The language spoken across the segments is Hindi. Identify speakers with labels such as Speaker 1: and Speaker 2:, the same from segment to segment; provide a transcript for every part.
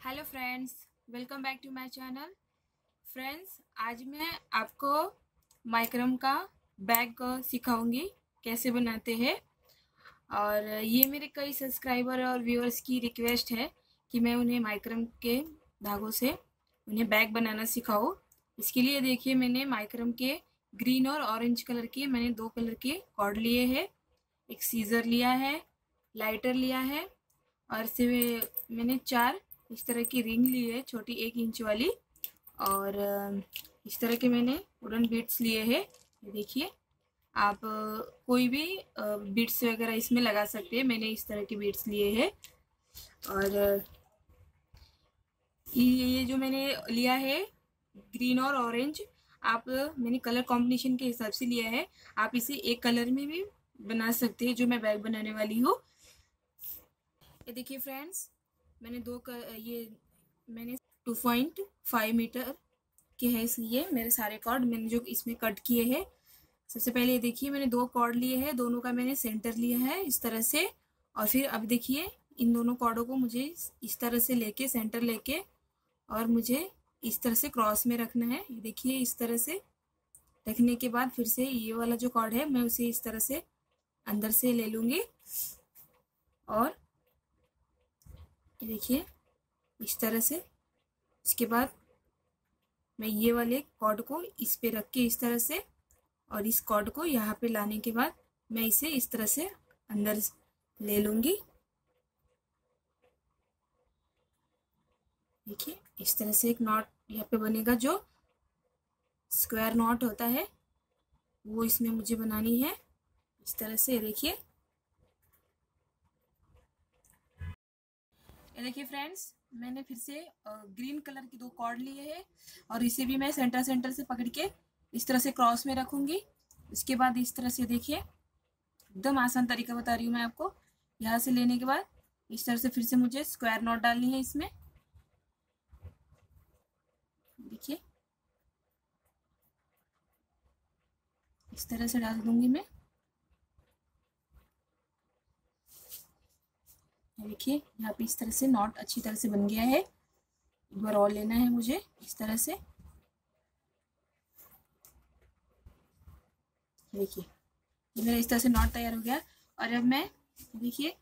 Speaker 1: Hello friends welcome back to my channel friends आज मैं आपको माइक्रम का बैग सिखाऊँगी, कैसे बनाते हैं। और ये मेरे कई सब्सक्राइबर और व्यूअर्स की रिक्वेस्ट है कि मैं उन्हें माइक्रम के धागों से उन्हें बैग बनाना सिखाऊँ। इसके लिए देखिए, मैंने माइक्रम के ग्रीन और ऑरेंज कलर के, मैंने दो कलर के कॉर्ड लिए हैं। एक सीज़र लिया है लाइटर लिया है, और से मैंने चार इस तरह की रिंग ली है, छोटी एक इंच वाली। और इस तरह के मैंने वुडन बीट्स लिए हैं। ये देखिए, आप कोई भी बीट्स वगैरह इसमें लगा सकते हैं। मैंने इस तरह के बीट्स लिए हैं। और ये जो मैंने लिया है ग्रीन और ऑरेंज आप, मैंने कलर कॉम्बिनेशन के हिसाब से लिया है। आप इसे एक कलर में भी बना सकते हैं, जो मैं बैग बनाने वाली हूँ। ये देखिए फ्रेंड्स मैंने दो कर, ये मैंने टू पॉइंट फाइव मीटर के हैं इसलिए मेरे सारे कॉर्ड मैंने जो इसमें कट किए हैं। सबसे पहले ये देखिए मैंने दो कॉर्ड लिए हैं दोनों का मैंने सेंटर लिया है इस तरह से। और फिर अब देखिए इन दोनों कॉर्डों को मुझे इस तरह से लेके सेंटर लेके और मुझे इस तरह से क्रॉस में रखना है। देखिए इस तरह से रखने के बाद फिर से ये वाला जो कॉर्ड है मैं उसे इस तरह से अंदर से ले लूँगी। और ये देखिए, इस तरह से। इसके बाद मैं ये वाले कॉर्ड को इस पे रख के इस तरह से और इस कॉर्ड को यहाँ पे लाने के बाद मैं इसे इस तरह से अंदर ले लूँगी। देखिए, इस तरह से एक नॉट यहाँ पे बनेगा जो स्क्वायर नॉट होता है, वो इसमें मुझे बनानी है। इस तरह से देखिए। ये देखिए फ्रेंड्स मैंने फिर से ग्रीन कलर की दो कॉर्ड लिए हैं और इसे भी मैं सेंटर सेंटर से पकड़ के इस तरह से क्रॉस में रखूँगी। इसके बाद इस तरह से देखिए, एकदम आसान तरीका बता रही हूँ मैं आपको। यहाँ से लेने के बाद इस तरह से फिर से मुझे स्क्वायर नॉट डालनी है इसमें। देखिए, इस तरह से डाल दूँगी मैं। देखिए, यहाँ पे इस तरह से नॉट अच्छी तरह से बन गया है। एक बार और लेना है मुझे इस तरह से। देखिए, ये मेरा इस तरह से नॉट तैयार हो गया। और अब मैं, देखिए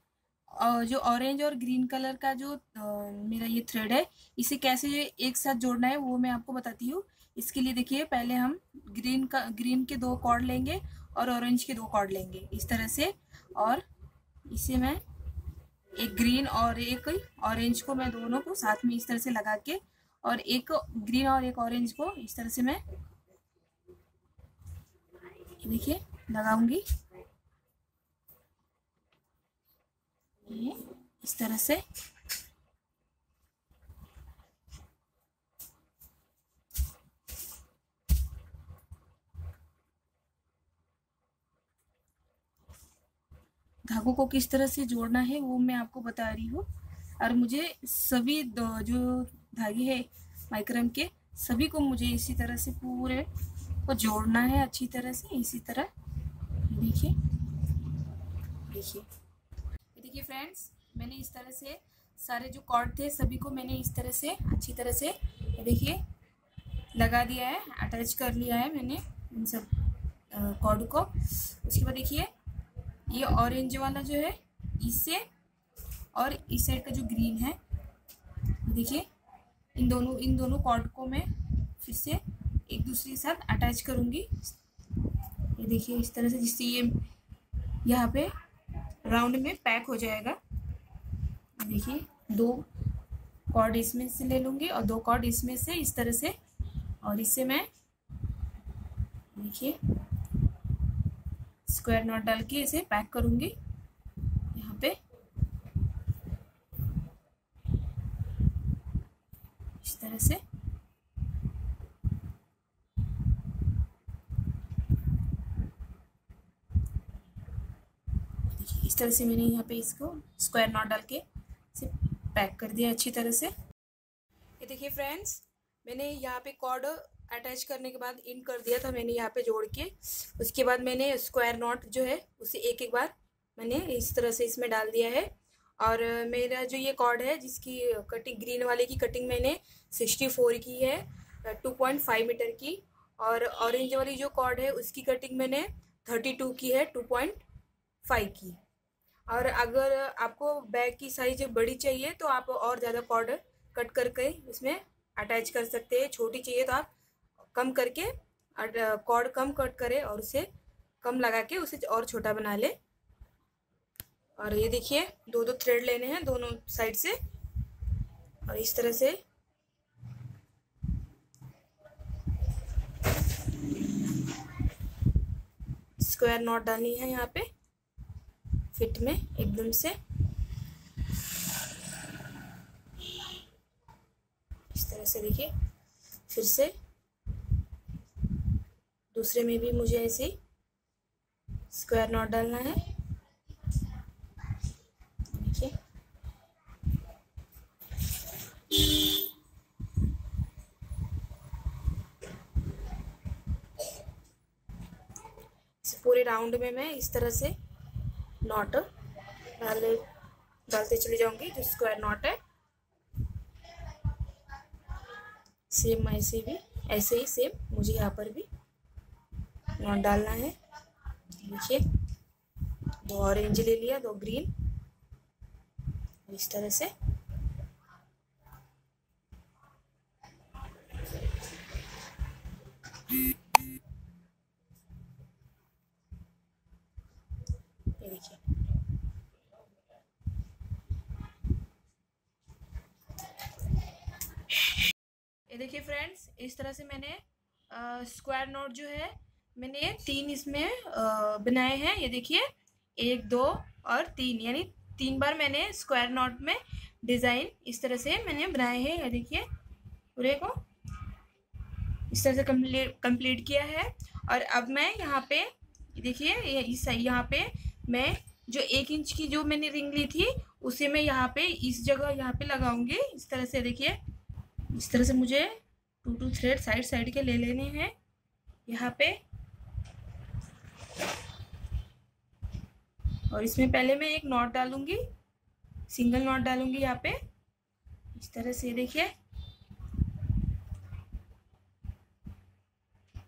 Speaker 1: जो ऑरेंज और ग्रीन कलर का जो मेरा ये थ्रेड है, इसे कैसे एक साथ जोड़ना है वो मैं आपको बताती हूँ। इसके लिए देखिए, पहले हम ग्रीन का ग्रीन के दो कॉर्ड लेंगे और ऑरेंज के दो कॉर्ड लेंगे इस तरह से। और इसे मैं एक ग्रीन और एक ऑरेंज को मैं दोनों को साथ में इस तरह से लगा के और एक ग्रीन और एक ऑरेंज को इस तरह से मैं देखिए, लगाऊँगी। ये इस तरह से धागों को किस तरह से जोड़ना है, वो मैं आपको बता रही हूँ। और मुझे सभी जो धागे है माइक्रम के, सभी को मुझे इसी तरह से पूरे को जोड़ना है अच्छी तरह से, इसी तरह। देखिए देखिए। देखिए फ्रेंड्स मैंने इस तरह से सारे जो कॉर्ड थे, सभी को मैंने इस तरह से, अच्छी तरह से देखिए, लगा दिया है अटैच कर लिया है मैंने इन सब कॉर्ड को। उसके बाद देखिए ये ऑरेंज वाला जो है इससे और इस साइड का जो ग्रीन है, देखिए, इन दोनों इन दोनों कॉर्ड को मैं फिर से एक दूसरे के साथ अटैच करूँगी। ये देखिए, इस तरह से जिससे ये यहाँ पे राउंड में पैक हो जाएगा। देखिए, दो कॉर्ड इसमें से ले लूँगी और दो कॉर्ड इसमें से इस तरह से और इससे मैं, देखिए स्क्वायर नॉट डाल के इसे पैक करूँगी। यहाँ पे। इस तरह से। इस तरह से मैंने यहाँ पे इसको स्क्वायर नॉट डाल के इसे पैक कर दिया अच्छी तरह से। ये देखिए फ्रेंड्स मैंने यहाँ पे कॉर्ड अटैच करने के बाद इन कर दिया था मैंने यहाँ पे जोड़ के। उसके बाद मैंने स्क्वायर नॉट जो है, उसे एक एक बार मैंने इस तरह से इसमें डाल दिया है। और मेरा जो ये कॉर्ड है, जिसकी कटिंग ग्रीन वाले की कटिंग मैंने सिक्सटी फोर की है टू पॉइंट फाइव मीटर की। और ऑरेंज वाली जो कॉर्ड है, उसकी कटिंग मैंने थर्टी टू की है टू पॉइंट फाइव की। और अगर आपको बैग की साइज़ बड़ी चाहिए तो आप और ज़्यादा कॉर्ड कट करके इसमें अटैच कर सकते हैं। छोटी चाहिए तो आप कम करके कॉर्ड कम कट करें और उसे कम लगा के उसे और छोटा बना ले। और ये देखिए, दो दो थ्रेड लेने हैं दोनों साइड से। और इस तरह से। स्क्वायर नॉट डालनी है यहाँ पे फिट में, एकदम से। इस तरह से देखिए, फिर से। दूसरे में भी मुझे ऐसे स्क्वायर नॉट डालना है। पूरे राउंड में मैं इस तरह से नॉट डाल डालते चले जाऊँगी, जो स्क्वायर नॉट है। सेम ऐसे भी, ऐसे ही सेम मुझे यहाँ पर भी नॉट डालना है। देखिए दो ऑरेंज ले लिया, दो ग्रीन इस तरह से। देखिए। फ्रेंड्स इस तरह से मैंने स्क्वायर नोट जो है मैंने तीन इसमें बनाए हैं। ये देखिए, एक, दो और तीन। यानी तीन बार मैंने स्क्वायर नोट में डिज़ाइन इस तरह से मैंने बनाए हैं। ये देखिए, पूरे को इस तरह से कंप्लीट कंप्लीट किया है। और अब मैं यहाँ पे देखिए इस यहाँ पे मैं जो एक इंच की जो मैंने रिंग ली थी, उसे मैं यहाँ पे इस जगह यहाँ पे लगाऊँगी। इस तरह से देखिए, इस तरह से मुझे two two thread side side के ले लेने हैं। यहाँ पे और इसमें पहले मैं एक नॉट डालूँगी, सिंगल नॉट डालूँगी यहाँ पे। इस तरह से देखिए।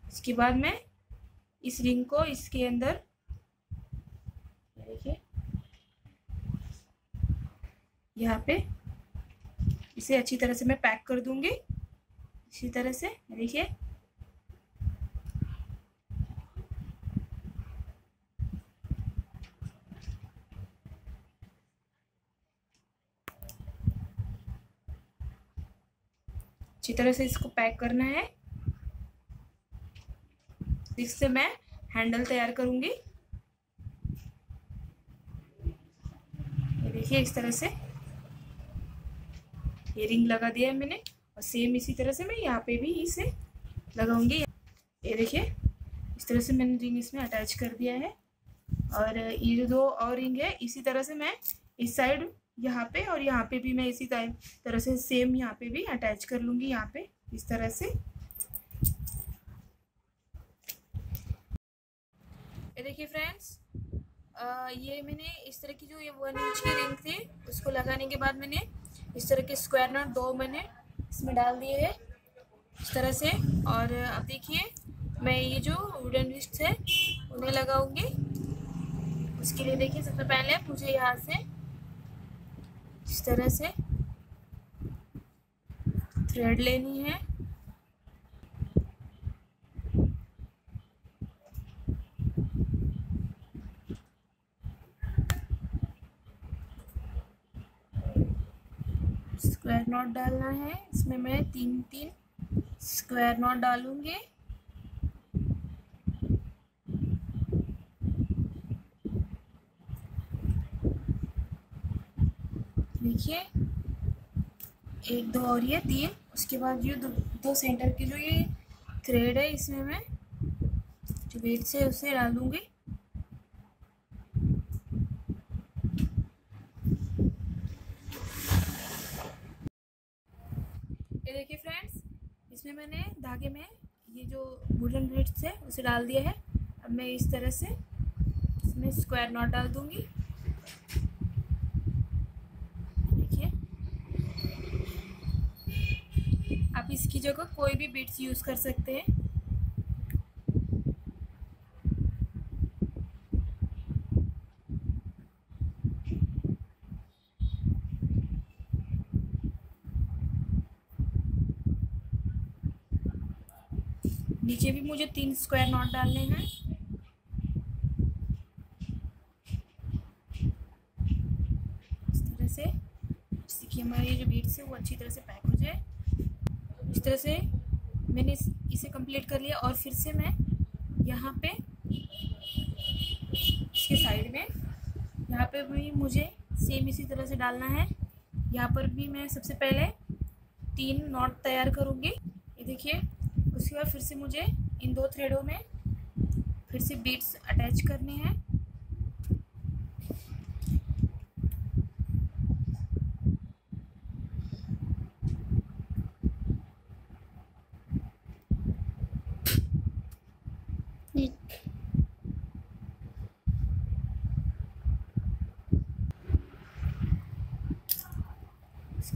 Speaker 1: इसके बाद मैं इस रिंग को इसके अंदर देखिए, यहाँ पे इसे अच्छी तरह से मैं पैक कर दूँगी। इसी तरह से, देखिए। तरह से इसको पैक करना है। इससे मैं हैंडल तैयार करूँगी। देखिए, इस तरह से ये रिंग लगा दिया है मैंने और सेम इसी तरह से मैं यहाँ पे भी इसे लगाऊँगी। ये देखिए, इस तरह से मैंने रिंग इसमें अटैच कर दिया है। और ये जो दो और रिंग है, इसी तरह से मैं इस साइड यहाँ पे और यहाँ पे भी मैं इसी तरह से सेम यहाँ पे भी अटैच कर लूँगी यहाँ पे, इस तरह से। ये देखिए फ्रेंड्स ये मैंने इस तरह की जो ये वन इंच की रिंग थी, उसको लगाने के बाद मैंने इस तरह के स्क्वायर नट दो मैंने इसमें डाल दिए है, इस तरह से। और अब देखिए, मैं ये जो वुडन रिस्ट है, उन्हें लगाऊँगी। उसके लिए देखिए, सबसे पहले मुझे यहाँ से इस तरह से थ्रेड लेनी है। स्क्वायर नॉट डालना है। इसमें मैं तीन तीन स्क्वायर नॉट डालूँगी। देखिए। एक दो और ये तीन। उसके बाद ये दो, दो सेंटर के जो ये थ्रेड है इसमें मैं जो से उसे डालूँगी इसमें मैंने धागे में ये जो वुडन ब्रिड्स है उसे डाल दिया है। अब मैं इस तरह से इसमें स्क्वायर नॉट डाल दूँगी। की जगह कोई भी बीट्स यूज़ कर सकते हैं। नीचे भी मुझे तीन स्क्वायर नॉट डालने हैं। इस तरह से जो बीट्स है, वो अच्छी तरह से पैक हो जाए। इस तरह से मैंने इस, कंप्लीट कर लिया और फिर से मैं यहाँ पे इसके साइड में यहाँ पे भी मुझे सेम इसी तरह से डालना है। यहाँ पर भी मैं सबसे पहले तीन नॉट तैयार करूँगी। ये देखिए उसके बाद फिर से मुझे इन दो थ्रेडों में फिर से बीट्स अटैच करने हैं।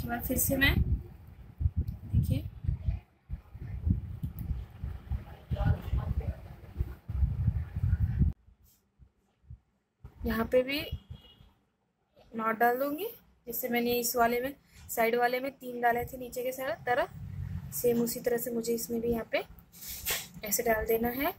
Speaker 1: इसके बाद फिर से मैं देखिए। यहाँ पे भी नॉट डाल दूँगी, जिससे मैंने इस वाले में, साइड वाले में तीन डाले थे नीचे के साइड तरफ़ सेम उसी तरह से मुझे इसमें भी यहाँ पे ऐसे डाल देना है।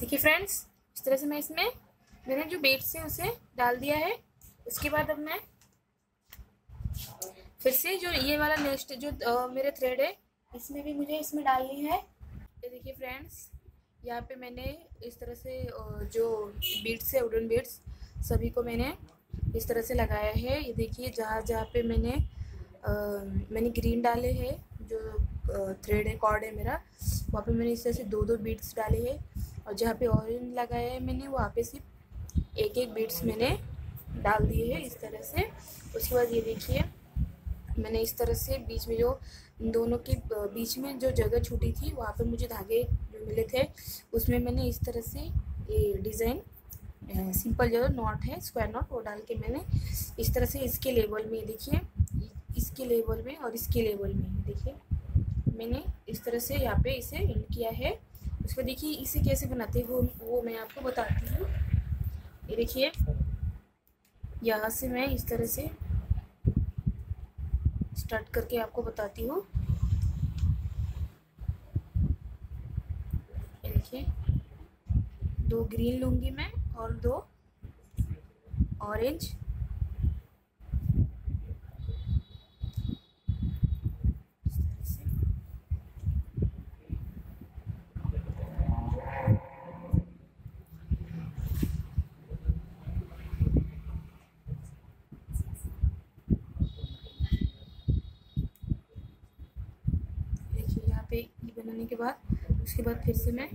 Speaker 1: देखिए फ्रेंड्स इस तरह से मैं इसमें मैंने जो बेट्स है उसे डाल दिया है। उसके बाद अब मैं फिर से जो ये वाला नेक्स्ट जो मेरे थ्रेड है इसमें भी मुझे इसमें डालनी है। ये देखिए फ्रेंड्स यहाँ पे मैंने इस तरह से जो बीट्स है वुडन बीट्स सभी को मैंने इस तरह से लगाया है। ये देखिए जहाँ जहाँ पे मैंने आ, मैंने ग्रीन डाले हैं जो थ्रेड है कॉर्ड है मेरा वहाँ पे मैंने इस तरह से दो दो बीट्स डाले हैं। और जहाँ पे ऑरेंज लगाया है मैंने, वहाँ पे सिर्फ़ एक एक बीट्स मैंने डाल दिए हैं इस तरह से। उसके बाद ये देखिए, मैंने इस तरह से बीच में जो, दोनों के बीच में जो जगह छूटी थी, वहाँ पे मुझे धागे जो मिले थे, उसमें मैंने इस तरह से ये डिज़ाइन सिंपल जो नॉट है स्क्वायर नॉट वो डाल के मैंने इस तरह से इसके लेवल में देखिए, इसके लेवल में और इसके लेवल में देखिए, मैंने इस तरह से यहाँ पे इसे इंड किया है। उसको देखिए, इसे कैसे बनाते हैं वो वो मैं आपको बताती हूँ। ये देखिए, यहाँ से मैं इस तरह से स्टार्ट करके आपको बताती हूँ। ये देखिए, दो ग्रीन लूँगी मैं और दो ऑरेंज बनाने के बाद उसके बाद फिर से मैं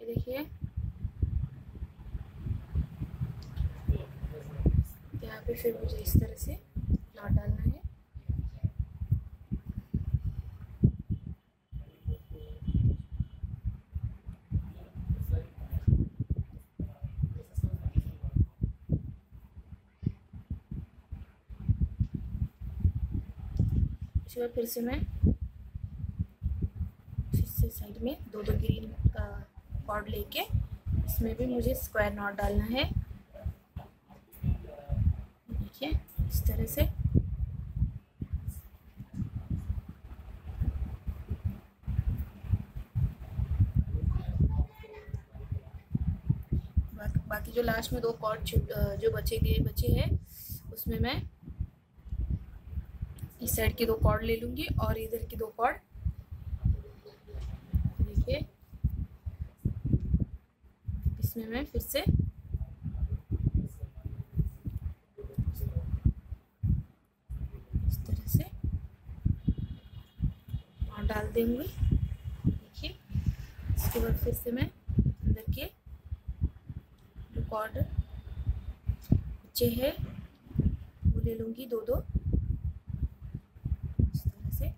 Speaker 1: देखिए। यहाँ पे फिर मुझे इस तरह से नॉट डालना है उसके बाद फिर से मैं। फिर से साइड में दो दो ग्रीन का कॉर्ड लेके, इसमें भी मुझे स्क्वायर नॉट डालना है। देखिए, इस तरह से। बाकी जो लास्ट में दो कॉर्ड जो बचे गए, बचे हैं, उसमें मैं इस साइड की दो कॉर्ड ले लूँगी और इधर की दो कॉर्ड। देखिए। इसमें मैं फिर से इस तरह से और डाल देंगे। देखिए। इसके बाद फिर से मैं अंदर के जो कॉर्ड बच्चे है, वो ले लूँगी दो दो इस तरह से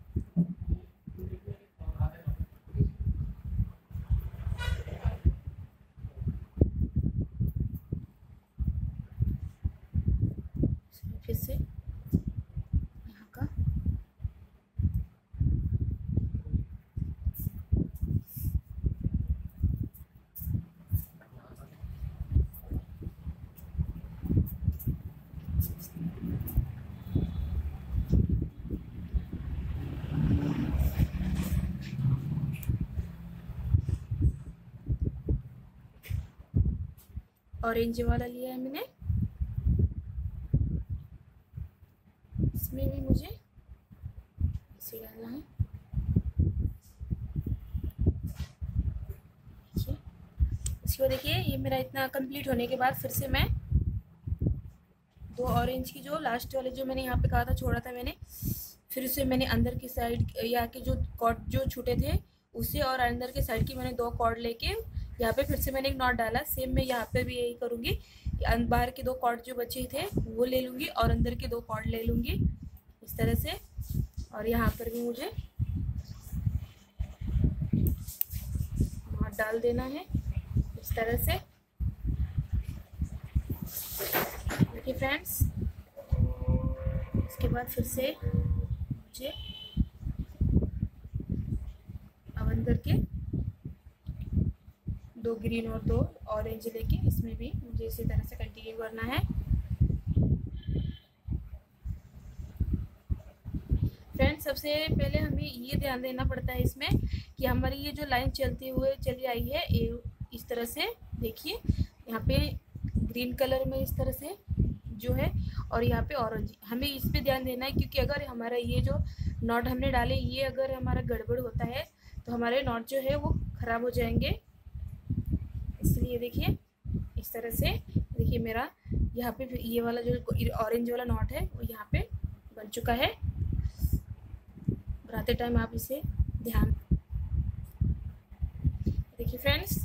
Speaker 1: फिर से यहाँ का ऑरेंज वाला लिया है मैंने। इसमें भी मुझे इसे डालना है। इसको देखिए, ये मेरा इतना कंप्लीट होने के बाद फिर से मैं दो ऑरेंज की जो लास्ट वाले जो मैंने यहाँ पे कहा था, छोड़ा था मैंने, फिर उसे मैंने अंदर की साइड या के जो कॉर्ड जो छूटे थे, उसे और अंदर के साइड की मैंने दो कॉर्ड लेके यहाँ पे फिर से मैंने एक नॉट डाला। सेम मैं यहाँ पे भी यही करूँगी। बाहर के दो कॉर्ड जो बचे थे, वो ले लूँगी और अंदर के दो कॉर्ड ले लूँगी। इस तरह से। और यहाँ पर भी मुझे नॉट डाल देना है। इस तरह से। देखिए फ्रेंड्स इसके बाद फिर से मुझे अब अंदर के दो ग्रीन और दो ऑरेंज लेके इसमें भी मुझे इसी तरह से कंटिन्यू करना है। फ्रेंड्स सबसे पहले हमें ये ध्यान देना पड़ता है इसमें कि हमारी ये जो लाइन चलती हुए चली आई है, ये इस तरह से देखिए, यहाँ पे ग्रीन कलर में इस तरह से जो है और यहाँ पे ऑरेंज हमें इस पे ध्यान देना है क्योंकि अगर हमारा ये जो नॉट हमने डाले, ये अगर हमारा गड़बड़ होता है तो हमारे नॉट जो है वो ख़राब हो जाएँगे। इसलिए देखिए, इस तरह से देखिए मेरा यहाँ पे ये वाला जो ऑरेंज वाला नॉट है, वो यहाँ पे बन चुका है। बनाते टाइम आप इसे ध्यान देखिए फ्रेंड्स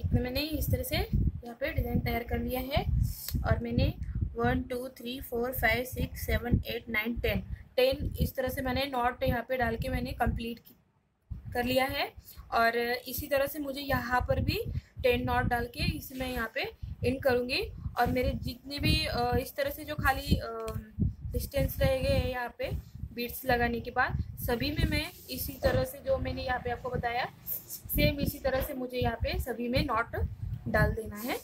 Speaker 1: इतने मैंने इस तरह से यहाँ पे डिज़ाइन तैयार कर लिया है। और मैंने one two three four five six seven eight nine ten ten इस तरह से मैंने नॉट यहाँ पे डाल के मैंने कंप्लीट कर लिया है। और इसी तरह से मुझे यहाँ पर भी टेन नॉट डाल के इसे मैं यहाँ पे इन करूँगी। और मेरे जितने भी इस तरह से जो खाली डिस्टेंस रह गए हैं यहाँ पे बीट्स लगाने के बाद, सभी में मैं इसी तरह से जो मैंने यहाँ पे आपको बताया सेम इसी तरह से मुझे यहाँ पे सभी में नॉट डाल देना है।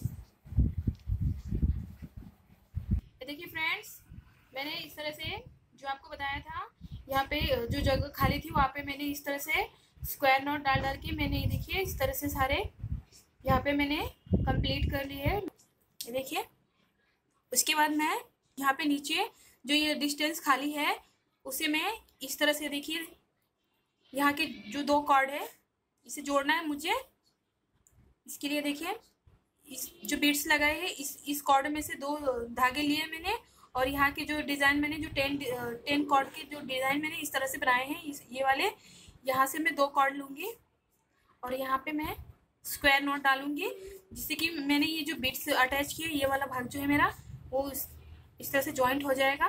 Speaker 1: देखिए फ्रेंड्स मैंने इस तरह से जो आपको बताया था, यहाँ पे जो जगह खाली थी, वहाँ पे मैंने इस तरह से स्क्वायर नॉट डाल डाल के मैंने ये देखिए, इस तरह से सारे यहाँ पे मैंने कंप्लीट कर लिए है। देखिए, उसके बाद मैं यहाँ पे नीचे जो ये डिस्टेंस खाली है, उसे मैं इस तरह से देखिए, यहाँ के जो दो कॉर्ड है, इसे जोड़ना है मुझे। इसके लिए देखिए, इस जो बीट्स लगाए हैं, इस इस कॉर्ड में से दो धागे लिए मैंने, और यहाँ के जो डिज़ाइन मैंने, जो टेन टेन कॉर्ड के जो डिज़ाइन मैंने इस तरह से बनाए हैं, इस, ये वाले यहाँ से मैं दो कॉर्ड लूँगी और यहाँ पे मैं स्क्वायर नोट डालूँगी जिससे कि मैंने ये जो बिट्स अटैच किए ये वाला भाग जो है मेरा वो इस, इस तरह से जॉइंट हो जाएगा।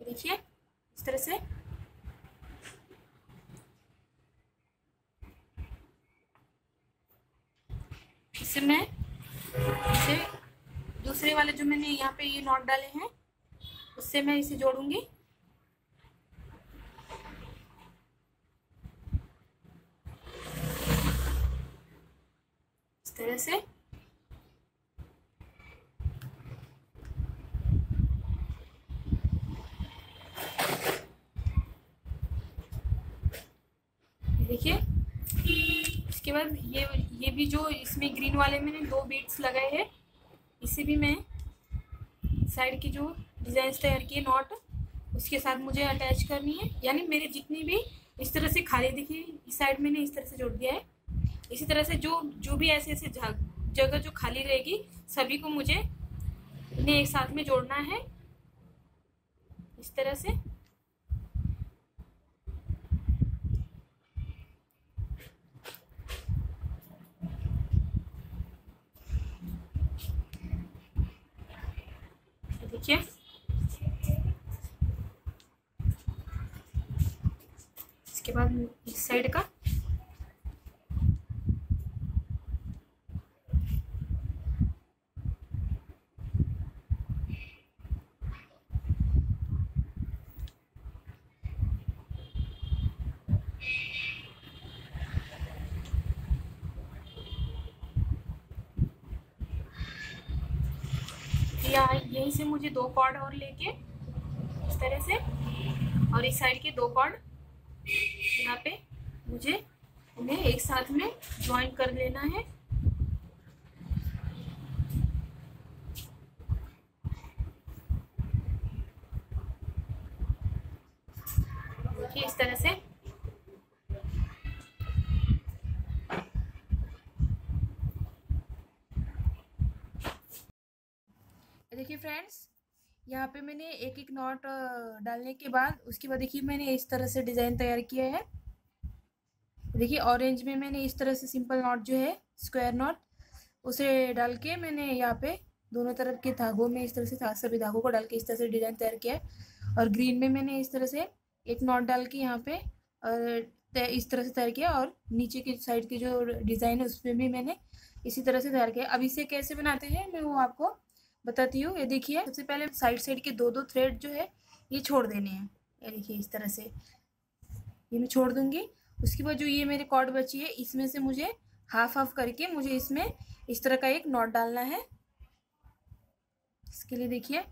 Speaker 1: देखिए इस तरह से। इसे मैं इसे दूसरे वाले जो मैंने यहाँ पे ये नॉट डाले हैं उससे मैं इसे जोड़ूँगी। इस तरह से। देखिए, इसके बाद ये ये भी जो इसमें ग्रीन वाले मैंने दो बीट्स लगाए हैं, इसे भी मैं साइड की जो डिज़ाइन तैयार किए, नॉट, उसके साथ मुझे अटैच करनी है। यानी मेरे जितनी भी इस तरह से खाली देखिए इस साइड मैंने इस तरह से जोड़ दिया है। इसी तरह से जो जो भी ऐसे ऐसे जगह जो खाली रहेगी, सभी को मुझे इन्हें एक साथ में जोड़ना है। इस तरह से। देखिए इसके बाद इस साइड का यहीं से मुझे दो कॉर्ड और लेके, इस तरह से, और इस साइड के दो कॉर्ड यहाँ पे मुझे उन्हें एक साथ में ज्वाइन कर लेना है। देखिए, इस तरह से देखिए फ्रेंड्स यहाँ पे मैंने एक एक नॉट डालने के बाद, उसके बाद देखिए मैंने इस तरह से डिज़ाइन तैयार किया है। देखिए ऑरेंज में मैंने इस तरह से सिंपल नॉट जो है, स्क्वायर नॉट, उसे डाल के मैंने यहाँ पे दोनों तरफ़ के धागों में इस तरह से सभी धागों को डाल के इस तरह से डिज़ाइन तैयार किया है। और ग्रीन में मैंने इस तरह से एक नॉट डाल के यहाँ पे और इस तरह से तैयार किया और नीचे की साइड की जो डिज़ाइन है, उसमें भी मैंने इसी तरह से तैयार किया। अब इसे कैसे बनाते हैं, मैं वो आपको बताती हूँ। ये देखिए, सबसे पहले साइड साइड के दो दो थ्रेड जो है, ये छोड़ देने हैं। ये देखिए, इस तरह से। ये मैं छोड़ दूँगी। उसके बाद जो ये मेरे कॉर्ड बची है, इसमें से मुझे हाफ़ हाफ़ करके मुझे इसमें इस तरह का एक नॉट डालना है। इसके लिए देखिए।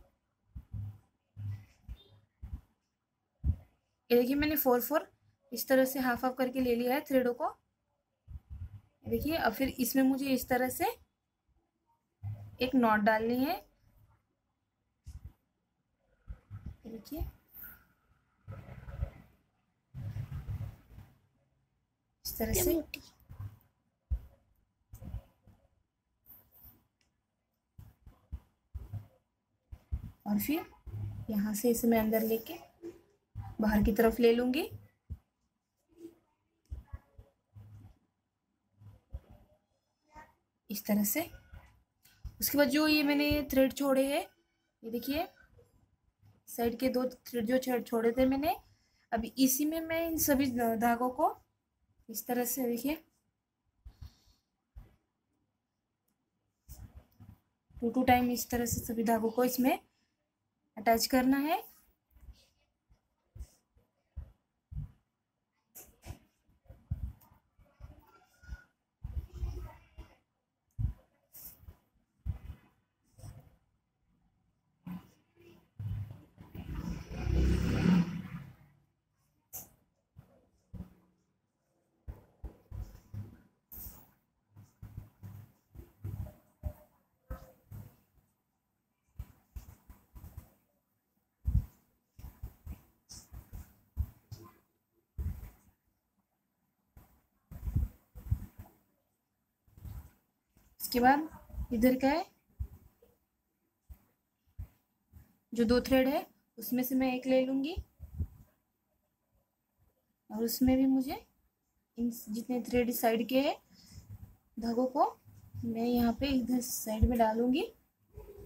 Speaker 1: ये देखिए, मैंने फोर फोर इस तरह से हाफ़ हाफ़ करके ले लिया है थ्रेडों को। देखिए, अब फिर इसमें मुझे इस तरह से एक नॉट डालनी है। देखिए। इस तरह से। और फिर यहाँ से इसे मैं अंदर लेके बाहर की तरफ़ ले लूँगी। इस तरह से। उसके बाद जो ये मैंने थ्रेड छोड़े हैं, ये देखिए साइड के दो थ्रेड जो छोड़े थे मैंने, अभी इसी में मैं इन सभी धागों को इस तरह से देखिए टू टू टाइम इस तरह से सभी धागों को इसमें अटैच करना है। उसके बाद इधर का है। जो दो थ्रेड है, उसमें से मैं एक ले लूँगी। और उसमें भी मुझे इन जितने थ्रेड साइड के हैं, धागों को मैं यहाँ पे इधर साइड में डालूँगी।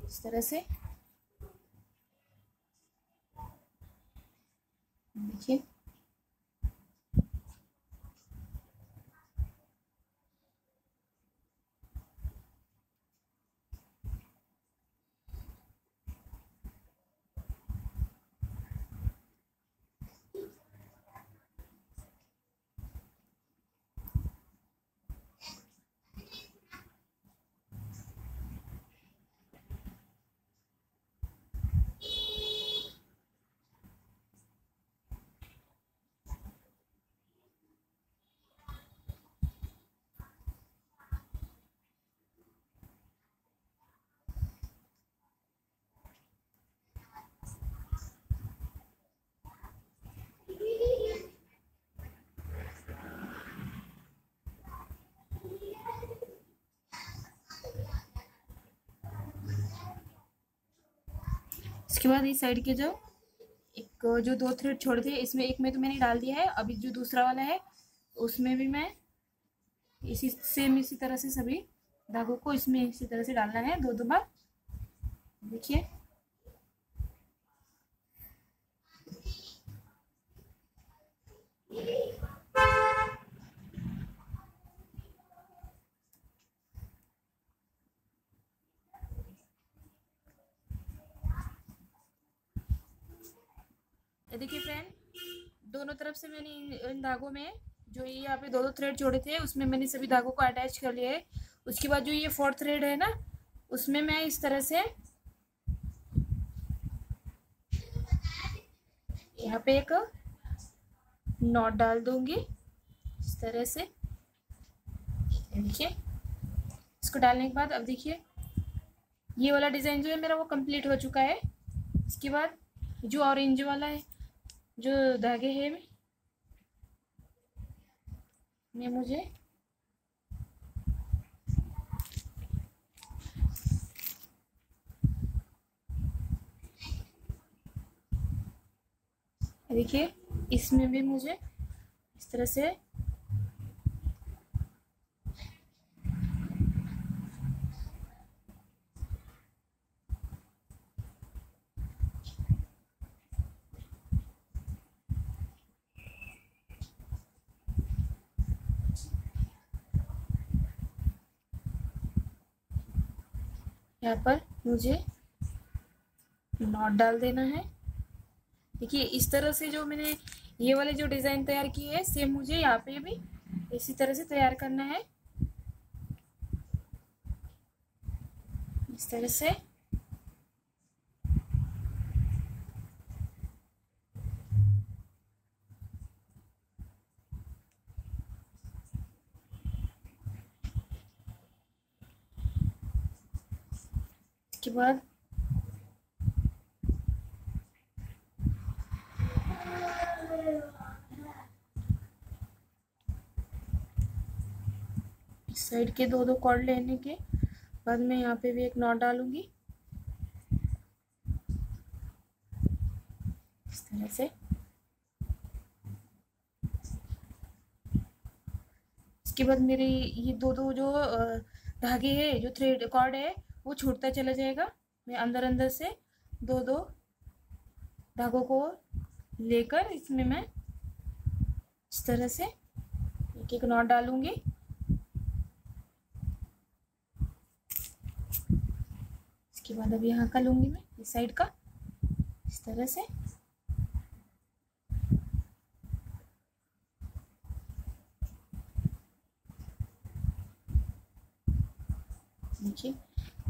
Speaker 1: इस तरह से। देखिए। उसके बाद इस साइड के जो एक, जो दो थ्रेड छोड़ थे, इसमें एक में तो मैंने डाल दिया है, अभी जो दूसरा वाला है, उसमें भी मैं इसी सेम इसी तरह से सभी धागों को इसमें इसी तरह से डालना है दो दो बार। देखिए देखिए। दोनों तरफ़ से मैंने इन धागों में जो ये यहाँ पे दो दो थ्रेड जोड़े थे, उसमें मैंने सभी धागों को अटैच कर लिया है। उसके बाद जो ये फोर्थ थ्रेड है ना, उसमें मैं इस तरह से यहाँ पे एक नॉट डाल दूँगी। इस तरह से। देखिए, इसको डालने के बाद अब देखिए, ये वाला डिज़ाइन जो है मेरा वो कंप्लीट हो चुका है। इसके बाद जो ऑरेंज वाला है जो धागे हैं ये मुझे। देखिए इसमें भी मुझे इस तरह से यहाँ पर मुझे नॉट डाल देना है। देखिए, इस तरह से जो मैंने ये वाले जो डिज़ाइन तैयार किए है सेम मुझे यहाँ पे भी इसी तरह से तैयार करना है। इस तरह से। बाद इस साइड के दो दो कॉर्ड लेने के, बाद मैं यहाँ पे भी एक नॉट डालूँगी। इस तरह से। इसके बाद मेरे ये दो दो जो धागे है, जो थ्रेड कॉर्ड है वो छूटता चला जाएगा। मैं अंदर अंदर से दो दो धागों को लेकर इसमें मैं इस तरह से एक एक नॉट डालूँगी। इसके बाद अब यहाँ का लूँगी मैं, इस साइड का। इस तरह से। देखिए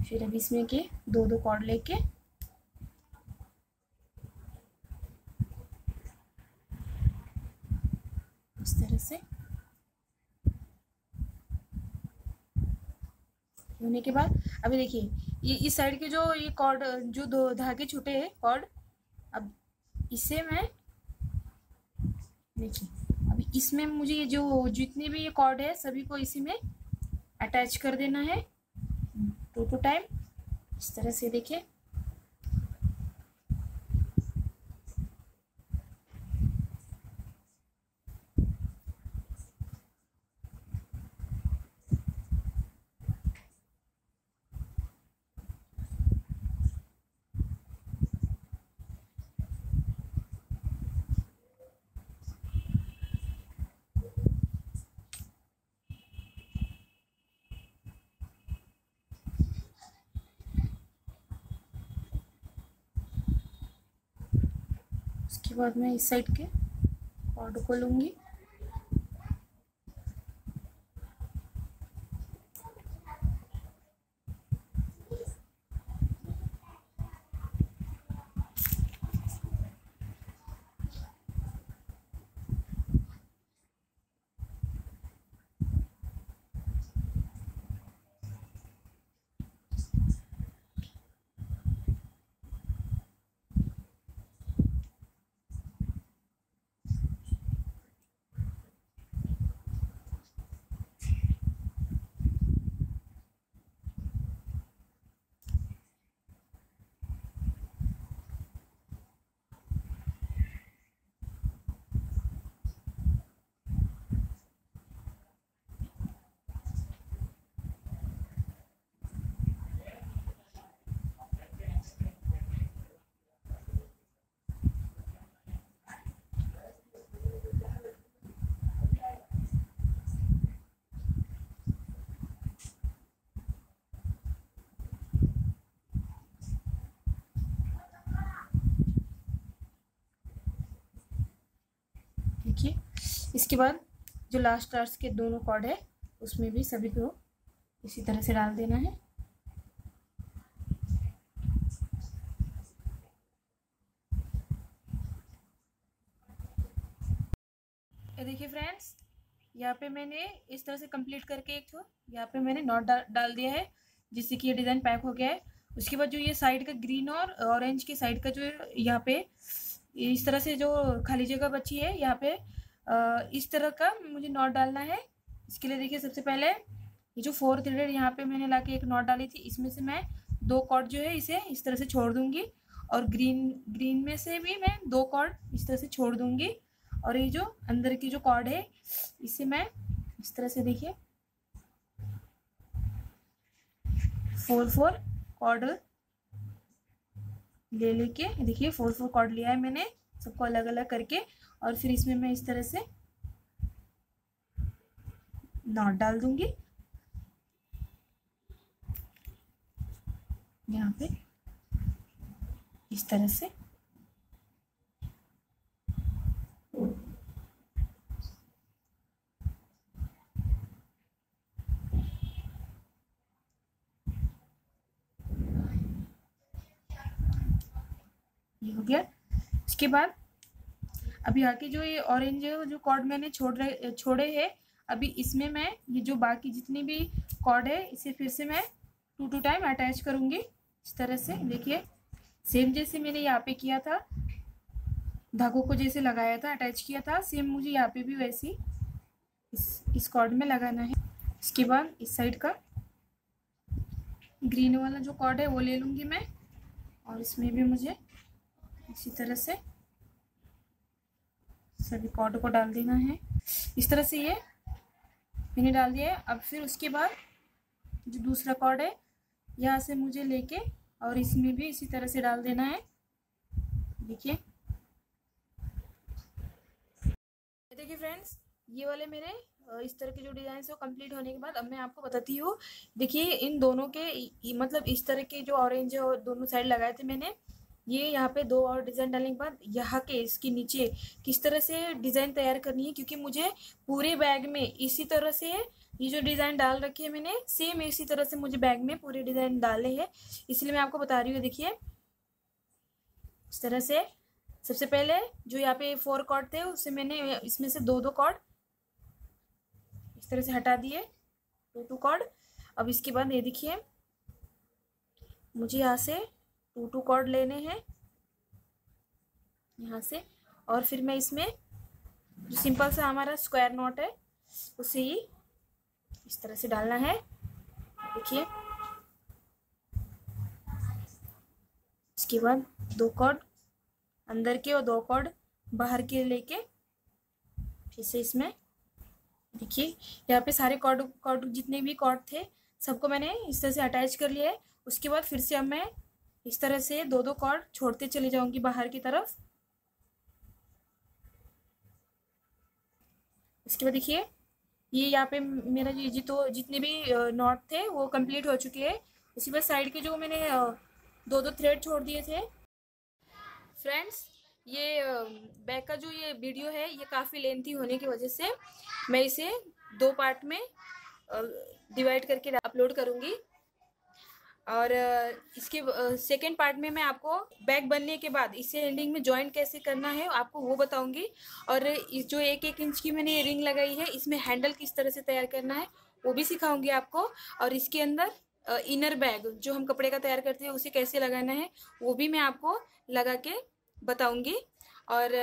Speaker 1: फिर अब इसमें के दो दो कॉर्ड लेके इस तरह से होने के बाद, अभी देखिए, ये, इस साइड के जो ये कॉर्ड, जो दो धागे छूटे हैं कॉर्ड, अब इसे मैं, देखिए, अभी इसमें मुझे ये जो जितने भी ये कॉर्ड है, सभी को इसी में अटैच कर देना है। Two two time. इस तरह से देखिए उसके बाद मैं इस साइड के कॉर्ड को लूँगी इसके बाद जो लास्ट आर्स के दोनों कॉर्ड है, उसमें भी सभी को इसी तरह से डाल देना है। देखिए फ्रेंड्स यहाँ पे मैंने इस तरह से कंप्लीट करके एक तो यहाँ पे मैंने नॉट डाल डाल दिया है, जिससे कि ये डिज़ाइन पैक हो गया है। उसके बाद जो ये साइड का ग्रीन और ऑरेंज के साइड का जो यहाँ पे इस तरह से जो खाली जगह बची है, यहाँ पे इस तरह का मुझे नॉट डालना है। इसके लिए देखिए सबसे पहले ये जो फोर थ्रेडेड यहाँ पे मैंने लाके एक नॉट डाली थी, इसमें से मैं दो कॉर्ड जो है इसे इस तरह से छोड़ दूँगी और ग्रीन ग्रीन में से भी मैं दो कॉर्ड इस तरह से छोड़ दूँगी और ये जो अंदर की जो कॉर्ड है, इसे मैं इस तरह से देखिए। फोर फोर कॉर्ड ले लेके देखिए फोर फोर कॉर्ड लिया है मैंने, सबको अलग अलग करके और फिर इसमें मैं इस तरह से नॉट डाल दूँगी। यहाँ पे इस तरह से। हो गया। इसके बाद अभी आके जो ये ऑरेंज है, जो कॉर्ड मैंने छोड़ रहे, छोड़े है, अभी इसमें मैं ये जो बाकी जितनी भी कॉर्ड है, इसे फिर से मैं टू टू टाइम अटैच करूँगी। इस तरह से, देखिए सेम जैसे मैंने यहाँ पे किया था, धागों को जैसे लगाया था अटैच किया था सेम मुझे यहाँ पे भी वैसी इस इस कॉर्ड में लगाना है। इसके बाद इस साइड का ग्रीन वाला जो कॉर्ड है, वो ले लूँगी मैं, और इसमें भी मुझे इसी तरह से सभी कॉर्ड को डाल देना है। इस तरह से ये मैंने डाल दिया है। अब फिर उसके बाद जो दूसरा कॉर्ड है, यहाँ से मुझे लेके और इसमें भी इसी तरह से डाल देना है। देखिए। देखिए फ्रेंड्स ये वाले मेरे इस तरह के जो डिज़ाइन है वो कंप्लीट होने के बाद अब मैं आपको बताती हूँ। देखिए, इन दोनों के मतलब इस तरह के जो ऑरेंज है और दोनों साइड लगाए थे मैंने ये यहाँ पे दो और डिज़ाइन डालने के बाद यहाँ के इसके नीचे किस तरह से डिज़ाइन तैयार करनी है? क्योंकि मुझे पूरे बैग में इसी तरह से ये जो डिज़ाइन डाल रखी है मैंने सेम इसी तरह से मुझे बैग में पूरे डिज़ाइन डाले हैं। इसलिए मैं आपको बता रही हूँ, देखिए। इस तरह से सबसे पहले जो यहाँ पे फोर कॉर्ड थे, उससे मैंने इसमें से दो दो कॉर्ड इस तरह से हटा दिए टू टू कॉर्ड अब इसके बाद ये देखिए, मुझे यहाँ से टू टू कॉर्ड लेने हैं। यहाँ से। और फिर मैं इसमें जो सिंपल सा हमारा स्क्वायर नॉट है, उसे ही इस तरह से डालना है। देखिए। इसके बाद दो कॉर्ड अंदर के और दो कॉर्ड बाहर के लेके फिर से इसमें। देखिए, यहाँ पे सारे कॉर्ड कॉर्ड जितने भी कॉर्ड थे, सबको मैंने इस तरह से अटैच कर लिया है। उसके बाद फिर से अब मैं इस तरह से दो दो कॉर्ड छोड़ते चले जाऊँगी बाहर की तरफ़। इसके बाद देखिए, ये यहाँ पे मेरा जी तो जितने भी नॉट थे, वो कंप्लीट हो चुके हैं। उसी बाद साइड के जो मैंने दो दो थ्रेड छोड़ दिए थे। फ्रेंड्स ये बैक का जो ये वीडियो है, ये काफ़ी लेंथी होने की वजह से मैं इसे दो पार्ट में डिवाइड करके अपलोड करूँगी। और इसके सेकेंड पार्ट में मैं आपको बैग बनने के बाद इसे एंडिंग में ज्वाइंट कैसे करना है आपको वो बताऊँगी। और इस जो एक एक इंच की मैंने ये रिंग लगाई है, इसमें हैंडल किस तरह से तैयार करना है वो भी सिखाऊँगी आपको। और इसके अंदर इनर बैग जो हम कपड़े का तैयार करते हैं उसे कैसे लगाना है वो भी मैं आपको लगा के बताऊँगी। और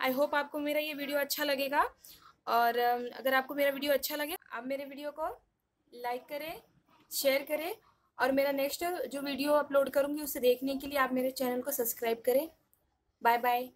Speaker 1: आई होप आपको मेरा ये वीडियो अच्छा लगेगा। और अगर आपको मेरा वीडियो अच्छा लगे, आप मेरे वीडियो को लाइक करें शेयर करें और मेरा नेक्स्ट जो वीडियो अपलोड करूँगी, उसे देखने के लिए आप मेरे चैनल को सब्सक्राइब करें। Bye bye